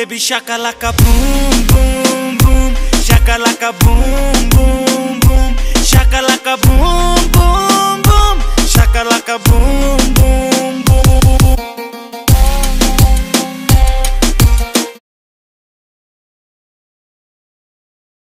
Baby shakalaka boom boom boom. Shakalaka boom boom boom. Shakalaka boom boom boom. Shakalaka boom